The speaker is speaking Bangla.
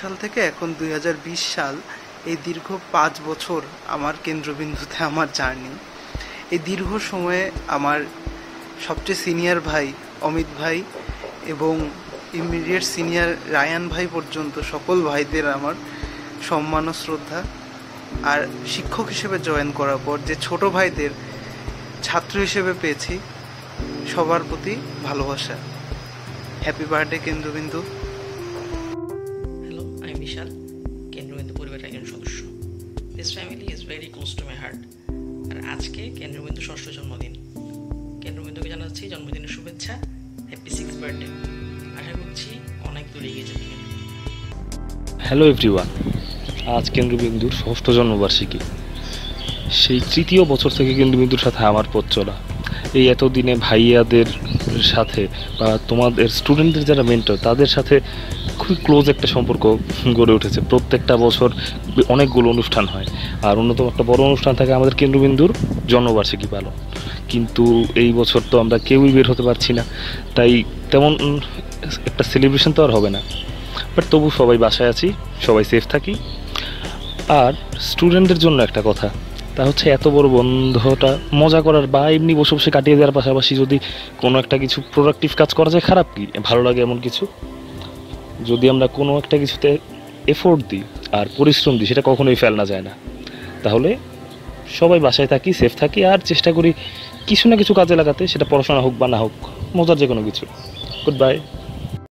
সাল থেকে এখন দুই হাজার বিশ সাল এই দীর্ঘ পাঁচ বছর আমার কেন্দ্রবিন্দুতে আমার জার্নি। এই দীর্ঘ সময়ে আমার সবচেয়ে সিনিয়র ভাই অমিত ভাই এবং ইমিডিয়েট সিনিয়র রায়ান ভাই পর্যন্ত সকল ভাইদের আমার সম্মান ও শ্রদ্ধা। আর শিক্ষক হিসেবে জয়েন করার পর যে ছোট ভাইদের ছাত্র হিসেবে পেয়েছি, সবার প্রতি ভালোবাসা। হ্যাপি বার্থডে কেন্দ্রবিন্দু। বিশাল পরিবারের একজন সদস্য। This family is very close to my heart আর আজকে কেন্দ্রবিন্দু ষষ্ঠ জন্মদিন। কেন্দ্রবিন্দুকে জানাচ্ছি জন্মদিনের শুভেচ্ছা হ্যাপি সিক্স বার্থডে আশা করছি অনেক দূরে এগিয়ে যাবে হ্যালো এভরিওয়ান আজ কেন্দ্রবিন্দুর ষষ্ঠ জন্মবার্ষিকী। সেই তৃতীয় বছর থেকে কেন্দ্রবিন্দুর সাথে আমার পথ চলা। এই এতদিনে ভাইয়াদের সাথে বা তোমাদের স্টুডেন্টদের যারা মেন্টর তাদের সাথে খুবই ক্লোজ একটা সম্পর্ক গড়ে উঠেছে। প্রত্যেকটা বছর অনেকগুলো অনুষ্ঠান হয়। আর অন্যতম একটা বড় অনুষ্ঠান থাকে আমাদের কেন্দ্রবিন্দুর জন্মবার্ষিকী পালন। কিন্তু এই বছর তো আমরা কেউই বের হতে পারছি না। তাই তেমন একটা সেলিব্রেশন তো আর হবে না। বাট তবু সবাই বাসায় আছি, সবাই সেফ থাকি। আর স্টুডেন্টদের জন্য একটা কথা, তা হচ্ছে এত বড় বন্ধটা, মজা করার বা এমনি বসে বসে কাটিয়ে দেওয়ার পাশাপাশি যদি কোনো একটা কিছু প্রোডাক্টিভ কাজ করা যায়, খারাপ কি? ভালো লাগে এমন কিছু? যদি আমরা কোনো একটা কিছুতে এফোর্ট দিই আর পরিশ্রম দিই, সেটা কখনোই ফেলনা যায় না। তাহলে সবাই বাসায় থাকি সেফ থাকি আর চেষ্টা করি কিছু না কিছু কাজে লাগাতে, সেটা পড়াশোনা হোক বা না হোক, মজার যে কোনো কিছু। Good bye